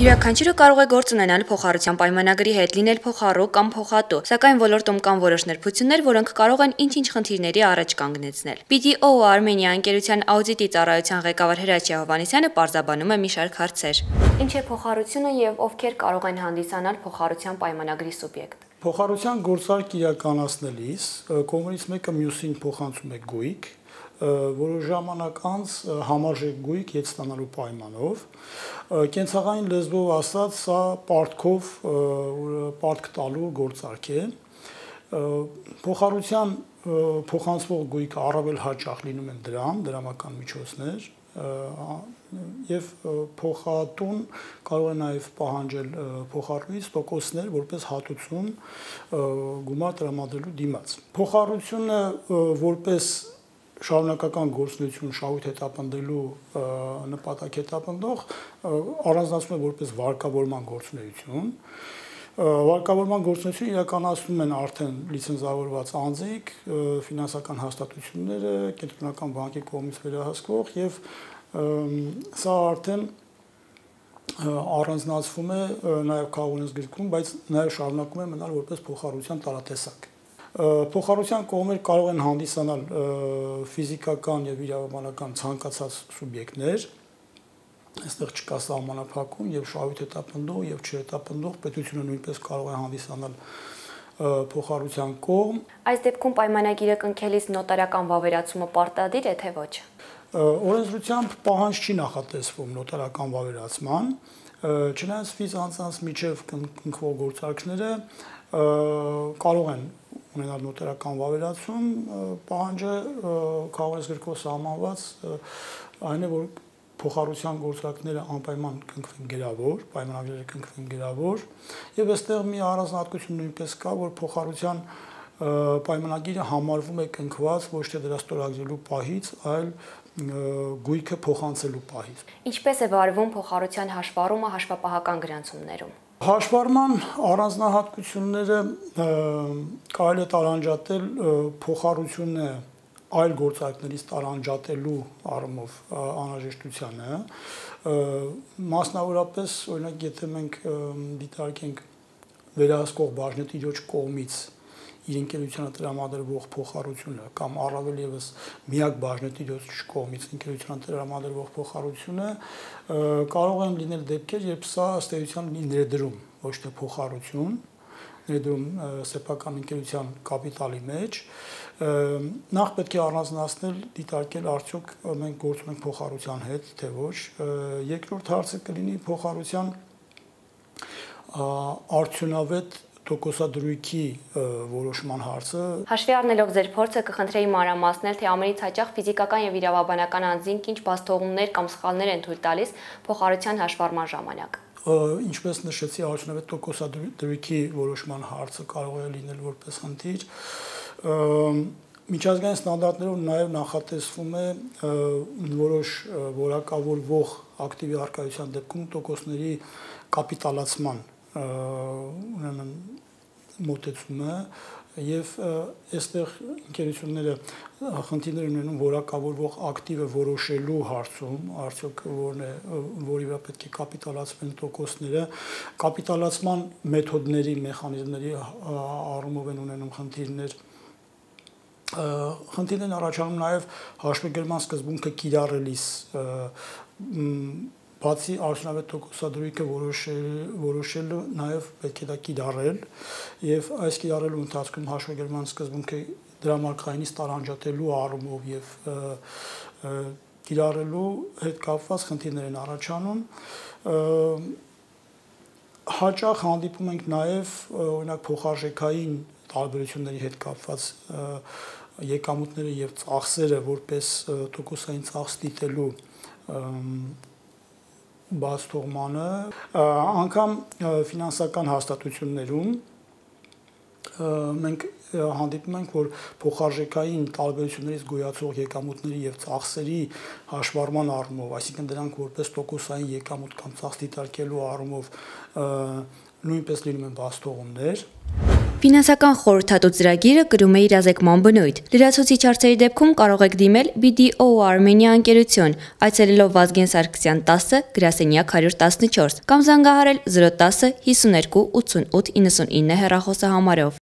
Յուրաքանչյուրը կարող է գործ ունենալ փոխառության պայմանագրի հետ, լինել փոխառու կամ փոխատու, սակայն ոլորտում կան որոշ նրբություններ, որոնք կարող են ինչ-ինչ խնդիրների առաջ կանգնեցնել։ BDO Armenia ընկերության աուդիտի ծառայության ղեկավար Հրաչյա Հովանեսյանը պարզաբանում է մի շարք հարցեր։ Ինչ է փոխառությունը եւ ովքեր կարող են հանդիսանալ փոխառության պայմանագրի սուբյեկտ։ Փոխառության գործարք իրականացնելիս կողմից մեկը մյուսին փոխանցում է գույք, որոշ ժամանակ անց համարժեք գույք ետ ստանալու պայմանով կենցաղային լեզվով ասած սա պարտքով պարտք տալու գործարք է փոխառության փոխանցվող գույքը առավել հաճախ լինում են դրամ, դրամական միջոցներ եւ փոխատուն կարող է նաեւ պահանջել փոխառուից տոկոսներ որպես հատուցում գումար տրամադրելու դիմաց։ Փոխառությունը որպես շարունակական գործունեություն շահույթ հետապնդելու նպատակ հետապնդող առանձնացվում է որպես վարկավորման գործունեություն վարկավորման գործունեություն իրականացնում են արդեն լիցենզավորված անձիկ, ֆինանսական հաստատությունները, կենտրոնական բանկի կողմից վերահսկվող եւ սա արդեն առանձնացվում է նաև քաղաքունես գրքում, բայց նաև շարունակում է մնալ որպես փոխառության տարատեսակ փոխառության կողմեր կարող են հանդիսանալ ֆիզիկական եւ իրավաբանական ցանկացած սուբյեկտներ այստեղ չկա սահմանափակում եւ շահույթ հետապնդող եւ չհետապնդող պետությունը նույնպես կարող է հանդիսանալ փոխառության կողմ այս դեպքում պայմանագիրը կնքելիս նոտարական վավերացումը պարտադիր է թե ոչ? Օրենսդրությամբ պահանջ չի նախատեսվում նոտարական վավերացման չնայած ֆիզ անձանց միջև կնքվող գործարքները կարող են ունենալ նոտարական վավերացում, պահանջը քաղաքացի գրքով սահմանված այն է, որ փոխառության գործակները անպայման կնքվեն գրավոր, պայմանագրերը կնքվեն գրավոր, եւ այստեղ մի առանձնահատկություն նույնպես կա, որ փոխառության պայմանագիրը համարվում է կնքված ոչ թե դրա ստորագրելու պահից, այլ գույքը փոխանցելու պահից։ Ինչպես է վարվում փոխառության հաշվառումը հաշվապահական գրանցումներում։ Հաշվառման առանձնահատկությունները կարելի է տարանջատել փոխառությունը այլ գործարքներից տարանջատելու առումով անհրաժեշտությանը մասնավորապես օրինակ եթե մենք դիտարկենք վերահսկող բաժնետիրոջ կողմից իր ընկերությանը տրամադրվող փոխառությունը կամ առավել եւս միակ բաժնետիրոջ կողմից ընկերությանը տրամադրվող փոխառությունը կարող են լինել դեպքեր, երբ սա ըստ էության լինի ներդրում, ոչ թե փոխառություն, ներդրում սեփական ընկերության կապիտալի մեջ նախ պետք է առանձնացնել դիտարկել արդյոք մենք գործում ենք փոխառության հետ թե ոչ երկրորդ հարցը կլինի փոխառության արդյունավետ տոկոսադրույքի որոշման հարցը Հաշվի առնելով ձեր փորձը կխնդրեի մանրամասնել, թե ամենից հաճախ ֆիզիկական եւ իրավաբանական անձին ինչ բաստողումներ կամ սխալներ են թույլ տալիս փոխարության հաշվառման ժամանակ ինչպես նշեցի արդյունավետ տոկոսադրույքի որոշման հարցը կարող է լինել որպես խնդիր միջազգային ստանդարտներով նաև նախատեսվում է որոշ որակավորվող ակտիվի արկայության դեպքում տոկոսների կապիտալացման ուրեմն մոտեցումը եւ այստեղ ընկերությունները խնդիրներ ունենում որակավորվող ակտիվը որոշելու հարցում, արդյոք որն է, որի վրա պետք է կապիտալացվեն տոկոսները, կապիտալացման մեթոդների, մեխանիզմների առումով են ունենում խնդիրներ խնդիրն առաջանում նաև հաշվեգրման սկզբունքը կիրառելիս բացի արդյունավետ տոկոսադրույքը որոշել որոշելը նաև պետք է դա կիրառել եւ այս կիրառելու ընթացքում հաշվեկերման սկզբունքը դրամարկղայինից տարանջատելու առումով եւ կիրառելու հետ կապված խնդիրներ են առաջանում հաճախ հանդիպում ենք նաև օրինակ փոխարժեքային տարբերությունների հետ կապված եկամուտները եւ ծախսերը որպես տոկոսային ծախս դիտելու բաց թողմանը անգամ ֆինանսական հաստատություններում մենք հանդիպում ենք, որ փոխարժեքային տարբերություններից գոյացող եկամուտների եւ ծախսերի հաշվառման առումով, այսինքն դրանք որպես տոկոսային եկամուտ կամ ծախս դիտարկելու առումով նույնպես լինում են բաստողումներ Ֆինանսական խորհրդատու ծրագիրը կրում է իրազեկման բնույթ։ Լրացուցիչ հարցերի դեպքում կարող եք դիմել BDO Armenia ընկերություն, այցելելով Վազգեն Սարգսյան 10 գրասենյակ 114 կամ զանգահարել 010 52 88 99 հեռախոսահամարով։